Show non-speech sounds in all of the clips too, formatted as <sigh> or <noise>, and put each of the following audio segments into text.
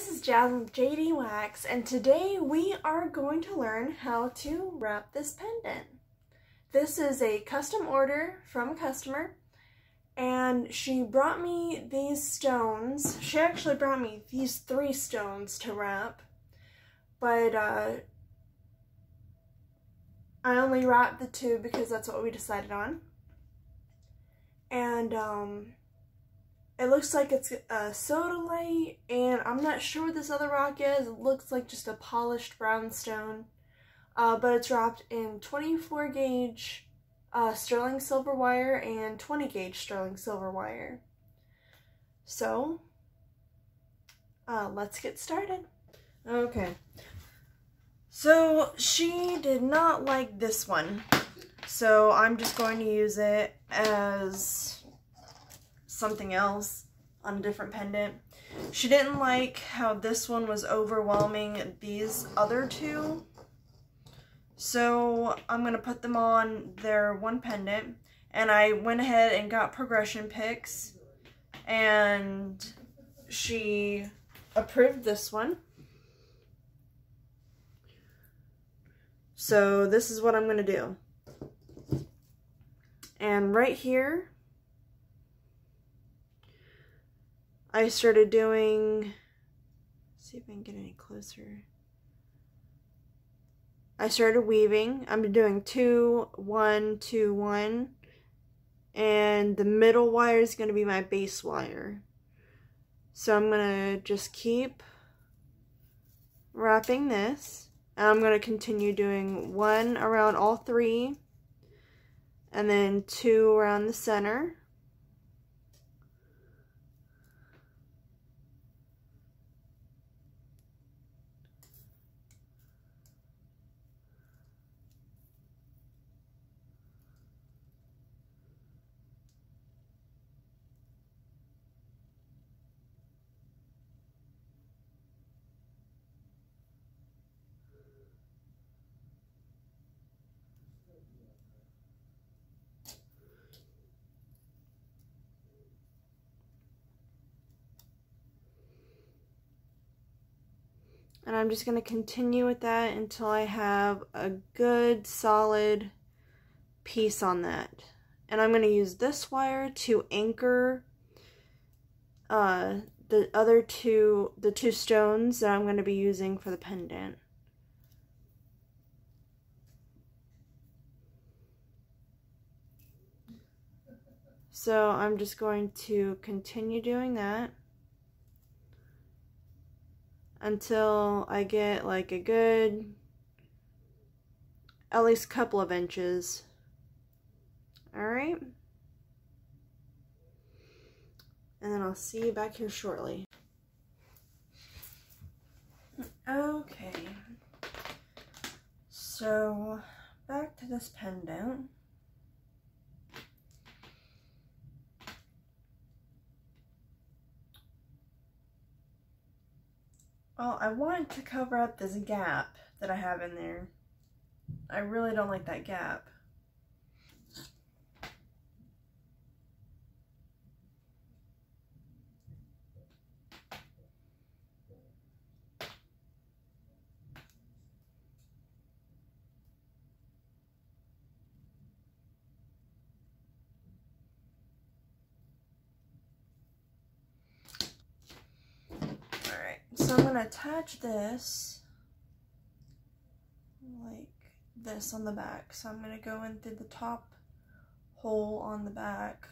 this is Jasmine JDWAKS and today we are going to learn how to wrap this pendant. This is a custom order from a customer and she brought me these stones. She actually brought me these three stones to wrap but uh, I only wrapped the two because that's what we decided on. And um, it looks like it's a sodalite, and I'm not sure what this other rock is. It looks like just a polished brown stone, uh, but it's wrapped in 24 gauge uh, sterling silver wire and 20 gauge sterling silver wire. So, uh, let's get started. Okay. So, she did not like this one. So, I'm just going to use it as something else on a different pendant. She didn't like how this one was overwhelming these other two. So I'm going to put them on their one pendant. And I went ahead and got progression picks. And she approved this one. So this is what I'm going to do. And right here, I started doing, see if I can get any closer. I started weaving. I'm doing two, one, two, one. And the middle wire is going to be my base wire. So I'm going to just keep wrapping this. And I'm going to continue doing one around all three. And then two around the center. I'm just going to continue with that until I have a good solid piece on that. And I'm going to use this wire to anchor uh, the other two, the two stones that I'm going to be using for the pendant. So I'm just going to continue doing that until I get like a good at least couple of inches. Alright? And then I'll see you back here shortly. Okay. So, back to this pendant. Well, I wanted to cover up this gap that I have in there. I really don't like that gap. So I'm going to attach this like this on the back. So I'm going to go in through the top hole on the back.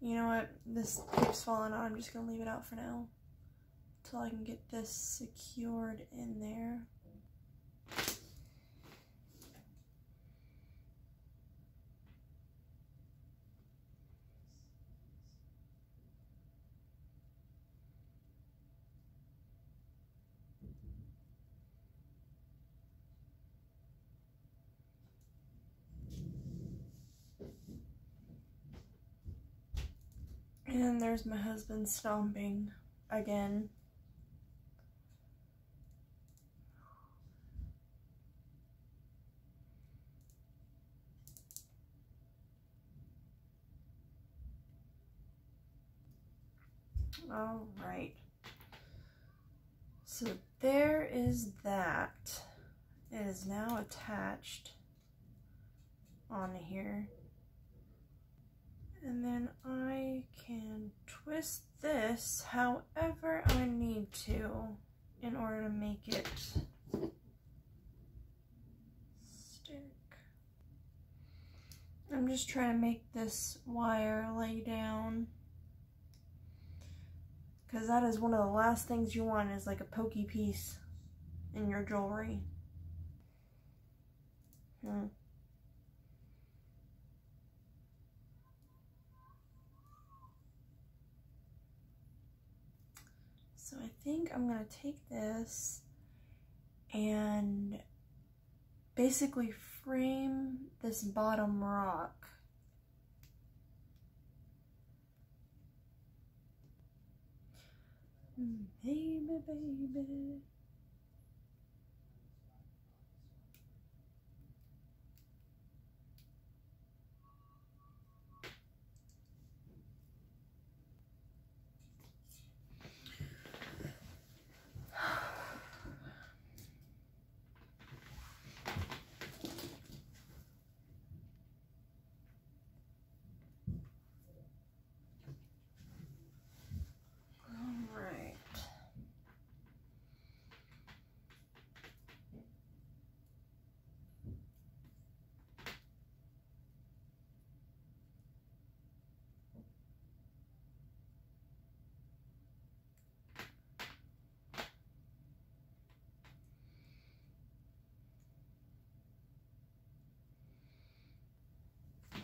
You know what? This keeps falling out. I'm just going to leave it out for now until I can get this secured in there. And there's my husband stomping again. All right. So there is that. It is now attached on here. And then I can twist this however I need to in order to make it stick. I'm just trying to make this wire lay down because that is one of the last things you want is like a pokey piece in your jewelry. Hmm. So I think I'm going to take this and basically frame this bottom rock. Hmm, baby, baby.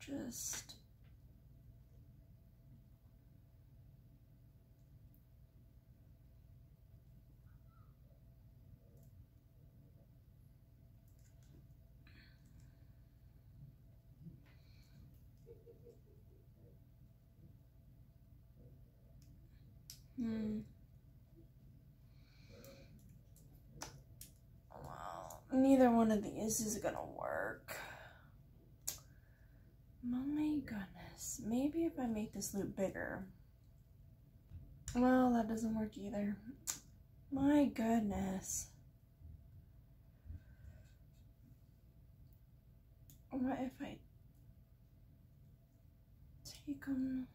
Just Hmm. neither one of these is gonna work. My goodness. Maybe if I make this loop bigger. Well, that doesn't work either. My goodness. What if I take them...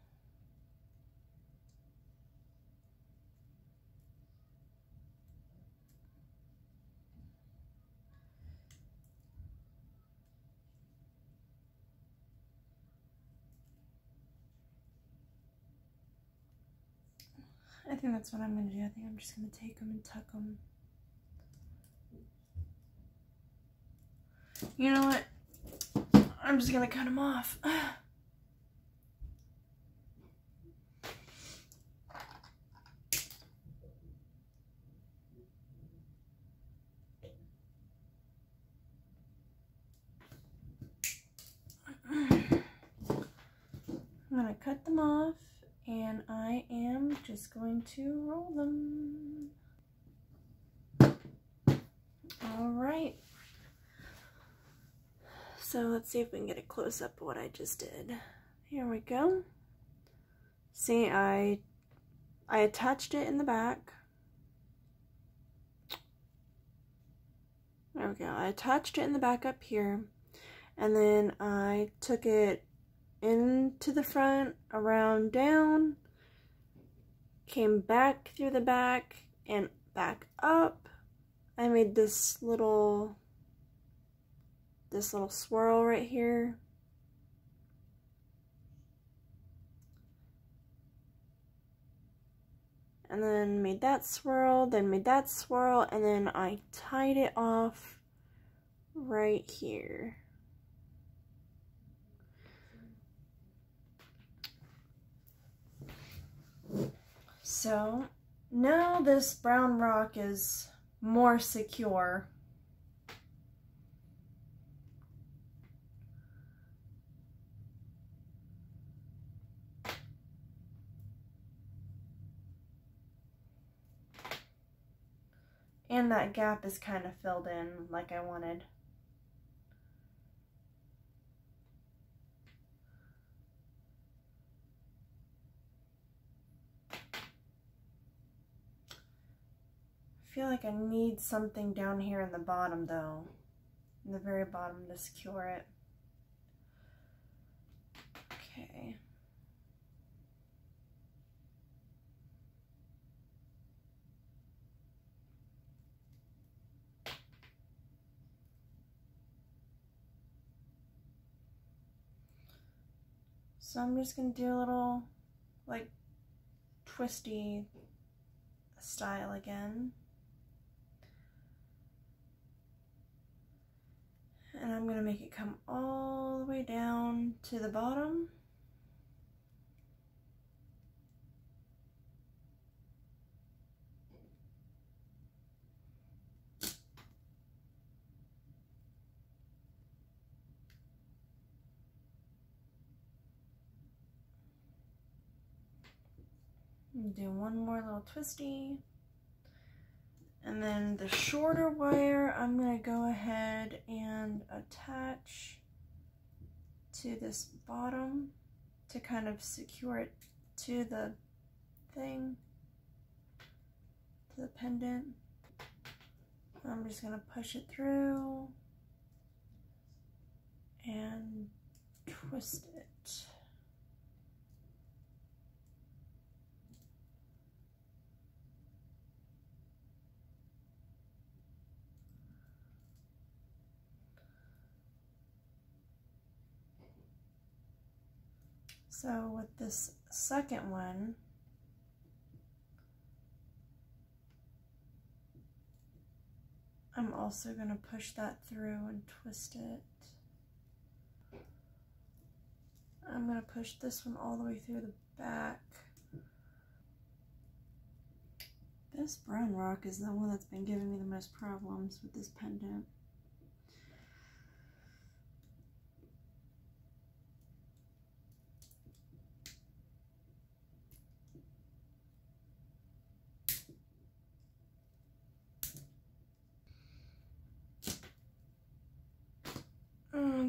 I think that's what I'm going to do. I think I'm just going to take them and tuck them. You know what? I'm just going to cut them off. <sighs> <sighs> <sighs> I'm going to cut them off and I am just going to roll them. All right. So let's see if we can get a close up of what I just did. Here we go. See, I I attached it in the back. There we go. I attached it in the back up here. And then I took it into the front, around down, came back through the back and back up. I made this little, this little swirl right here. And then made that swirl, then made that swirl, and then I tied it off right here. So now this brown rock is more secure. And that gap is kind of filled in like I wanted. Feel like I need something down here in the bottom though, in the very bottom to secure it. Okay. So I'm just gonna do a little like twisty style again. I'm gonna make it come all the way down to the bottom. do one more little twisty. And then the shorter wire, I'm going to go ahead and attach to this bottom to kind of secure it to the thing, to the pendant. I'm just going to push it through and twist it. So with this second one, I'm also going to push that through and twist it. I'm going to push this one all the way through the back. This brown rock is the one that's been giving me the most problems with this pendant.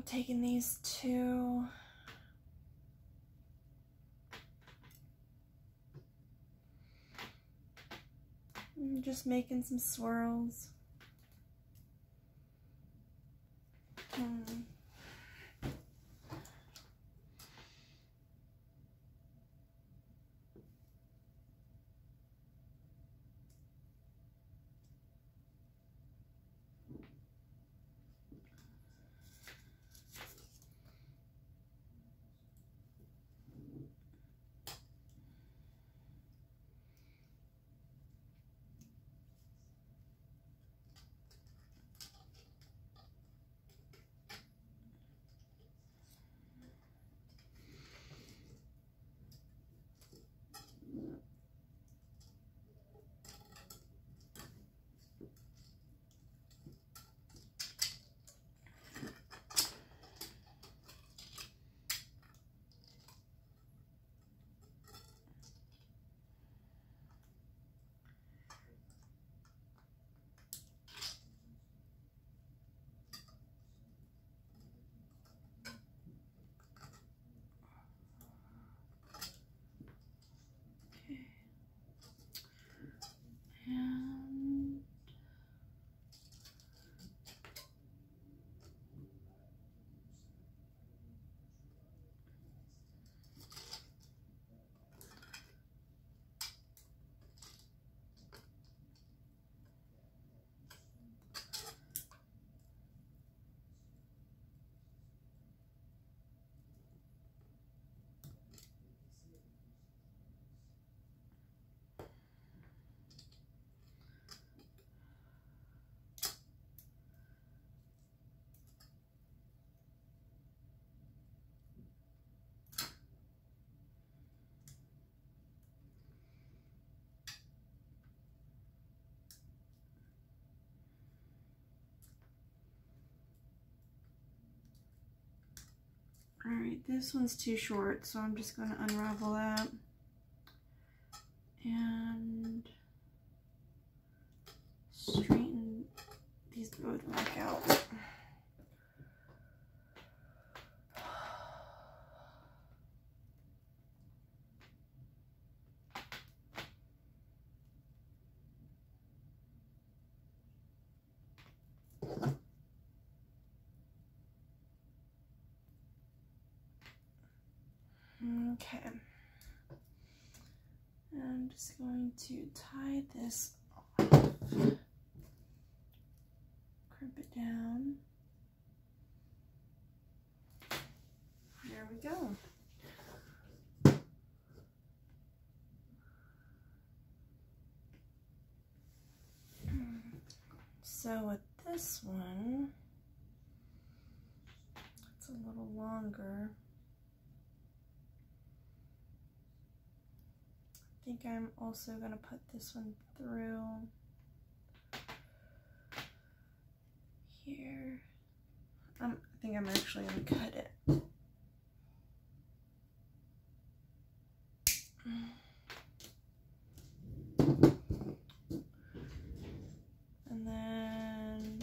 I'm taking these two. I'm just making some swirls. Alright, this one's too short, so I'm just going to unravel that. And straighten these both back out. Okay. I'm just going to tie this. Crimp it down. There we go. So with this one, it's a little longer. Think I'm also going to put this one through here. Um, I think I'm actually going to cut it. And then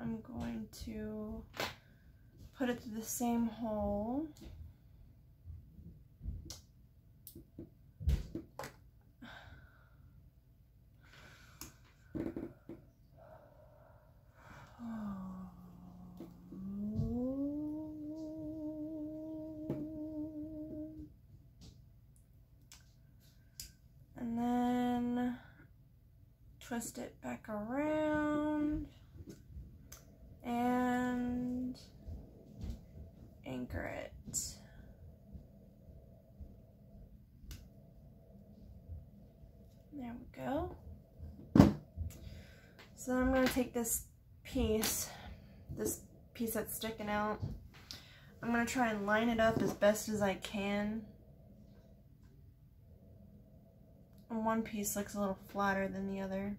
I'm going to put it through the same hole. Twist it back around and anchor it. There we go. So then I'm going to take this piece, this piece that's sticking out, I'm going to try and line it up as best as I can. One piece looks a little flatter than the other.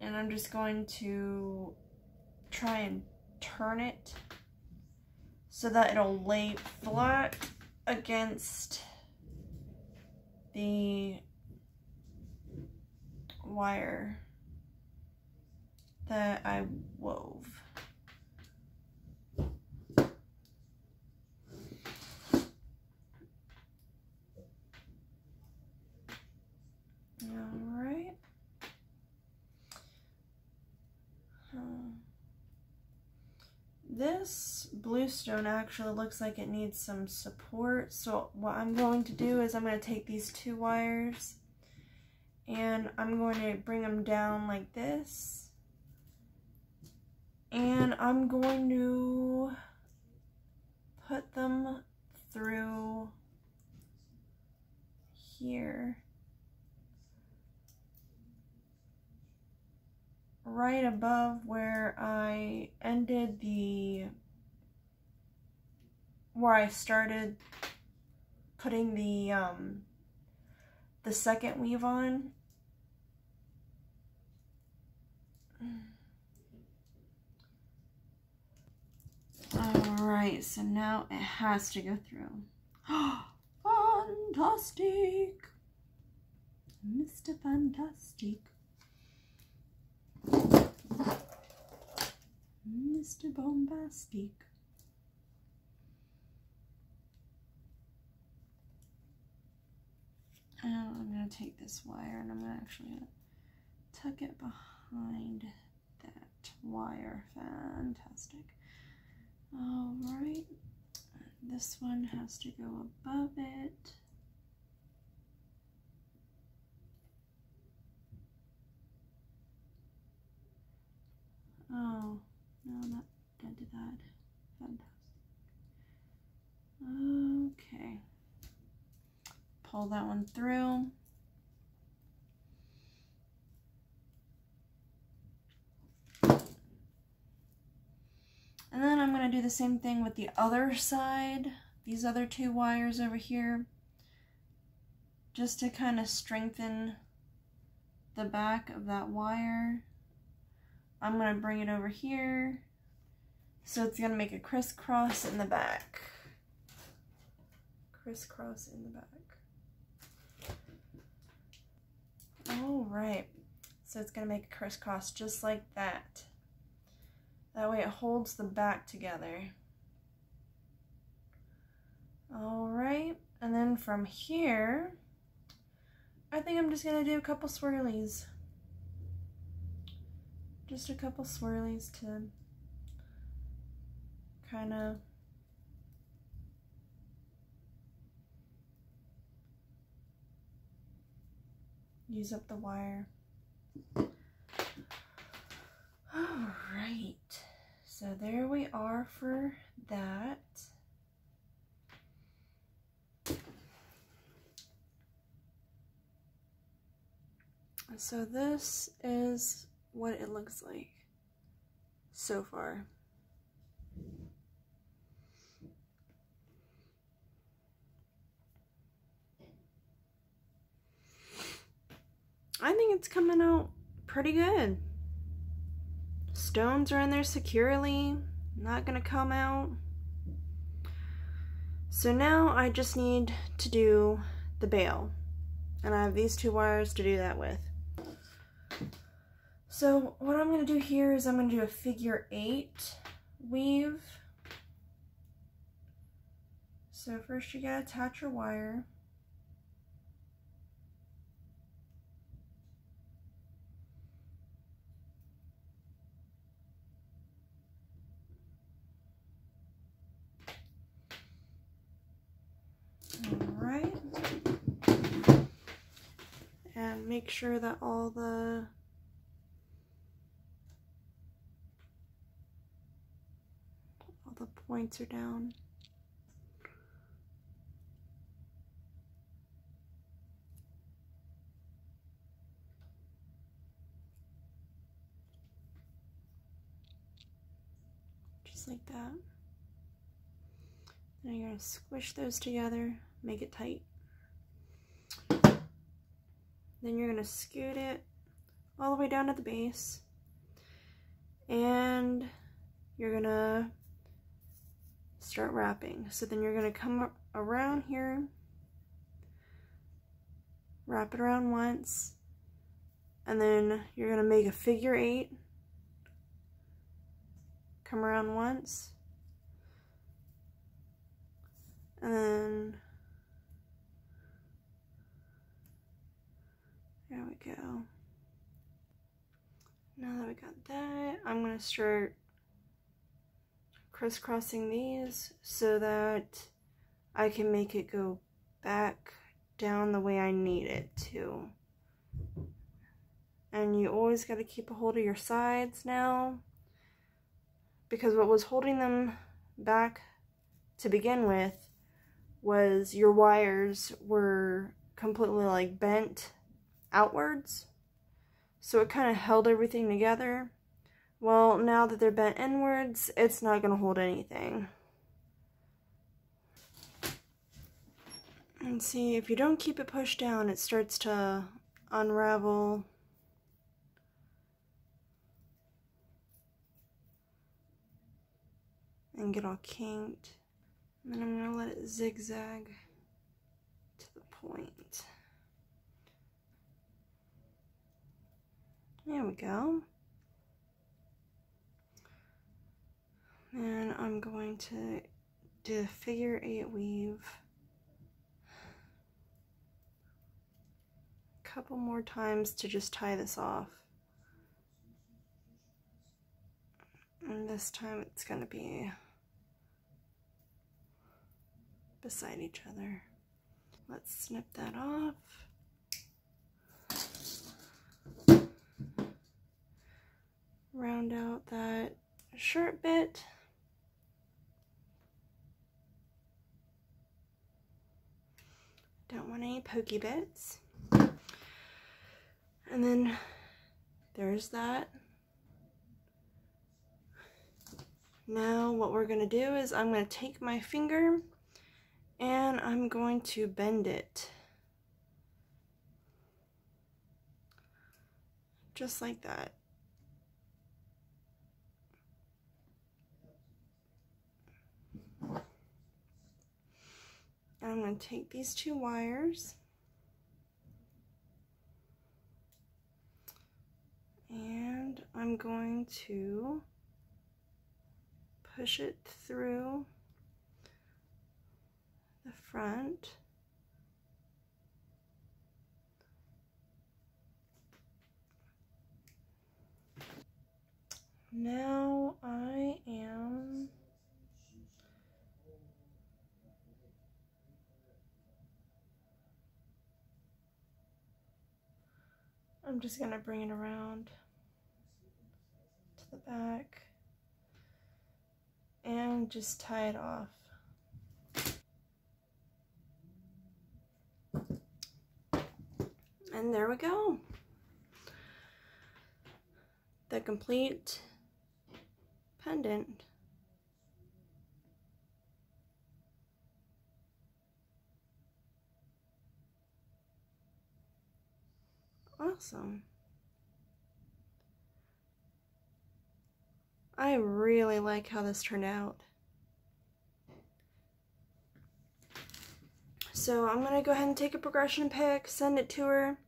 And I'm just going to try and turn it so that it'll lay flat against the wire that I wove. This bluestone actually looks like it needs some support. So what I'm going to do is I'm going to take these two wires and I'm going to bring them down like this. And I'm going to put them through here. Right above where I ended the, where I started putting the, um, the second weave on. Alright, so now it has to go through. <gasps> Fantastic! Mr. Fantastic. Mm, Mr. Bombastic. And I'm going to take this wire and I'm gonna actually tuck it behind that wire. Fantastic. Alright. This one has to go above it. Dented that. Fantastic. Okay. Pull that one through. And then I'm going to do the same thing with the other side, these other two wires over here, just to kind of strengthen the back of that wire. I'm going to bring it over here So it's going to make a crisscross in the back. Crisscross in the back. All right. So it's going to make a crisscross just like that. That way it holds the back together. All right. And then from here, I think I'm just going to do a couple swirlies. Just a couple swirlies to kind of use up the wire. All right, so there we are for that. So this is what it looks like so far. I think it's coming out pretty good. Stones are in there securely, not gonna come out. So now I just need to do the bail. And I have these two wires to do that with. So what I'm to do here is I'm to do a figure eight weave. So first you got to attach your wire. Alright. And make sure that all the all the points are down. Just like that. Then you're going to squish those together, make it tight. Then you're going to scoot it all the way down to the base. And you're going to start wrapping. So then you're going to come around here, wrap it around once, and then you're going to make a figure eight, come around once, and then there we go. Now that we got that, I'm going to start crisscrossing these so that I can make it go back down the way I need it to. And you always got to keep a hold of your sides now because what was holding them back to begin with was your wires were completely like bent outwards. So it kind of held everything together. Well, now that they're bent inwards, it's not going to hold anything. And see, if you don't keep it pushed down, it starts to unravel. And get all kinked. And then I'm going to let it zigzag to the point. There we go. And I'm going to do a figure eight weave. A couple more times to just tie this off. And this time it's going to be beside each other. Let's snip that off. Round out that shirt bit. Don't want any pokey bits. And then there's that. Now what we're going to do is I'm going to take my finger and I'm going to bend it. Just like that. I'm going to take these two wires and I'm going to push it through the front. Now I am I'm just going to bring it around to the back and just tie it off. And there we go. The complete pendant. Awesome. I really like how this turned out. So I'm going to go ahead and take a progression pic, send it to her,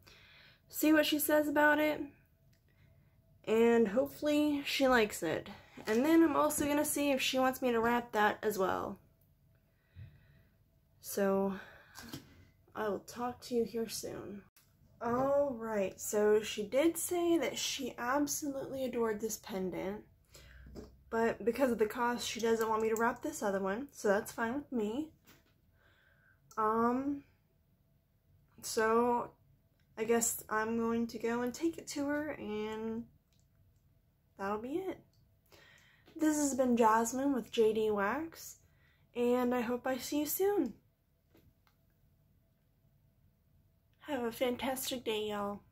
see what she says about it, and hopefully she likes it. And then I'm also going to see if she wants me to wrap that as well. So I will talk to you here soon. Alright, so she did say that she absolutely adored this pendant. But because of the cost, she doesn't want me to wrap this other one, so that's fine with me. Um, so I guess I'm going to go and take it to her, and that'll be it. This has been Jasmine with JDWAKS, and I hope I see you soon. Have a fantastic day, y'all.